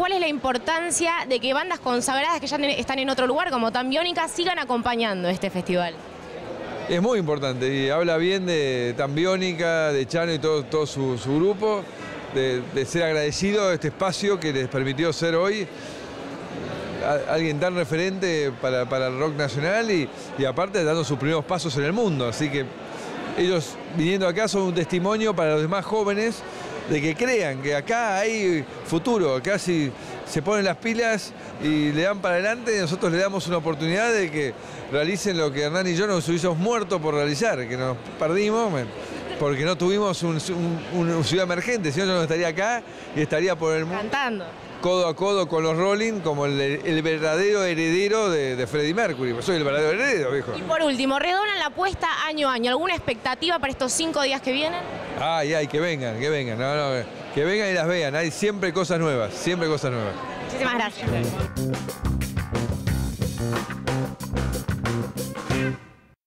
¿cuál es la importancia de que bandas consagradas que ya están en otro lugar, como Tambiónica, sigan acompañando este festival? Es muy importante y habla bien de Tambiónica, de Chano y todo, todo su, grupo, de, ser agradecido a este espacio que les permitió ser hoy alguien tan referente para, el rock nacional y, y aparte dando sus primeros pasos en el mundo. Así que ellos viniendo acá son un testimonio para los demás jóvenes de que crean que acá hay futuro, acá si se ponen las pilas y le dan para adelante, nosotros le damos una oportunidad de que realicen lo que Hernán y yo nos hubiésemos muerto por realizar, que nos perdimos porque no tuvimos un, una ciudad emergente, si no yo no estaría acá y estaría por el mundo. Cantando codo a codo con los Rolling como el, verdadero heredero de, Freddie Mercury. Soy el verdadero heredero, viejo. Y por último, redoblan la apuesta año a año. ¿Alguna expectativa para estos cinco días que vienen? Ay, ay, que vengan, que vengan. que vengan y las vean. Hay siempre cosas nuevas, siempre cosas nuevas. Muchísimas gracias.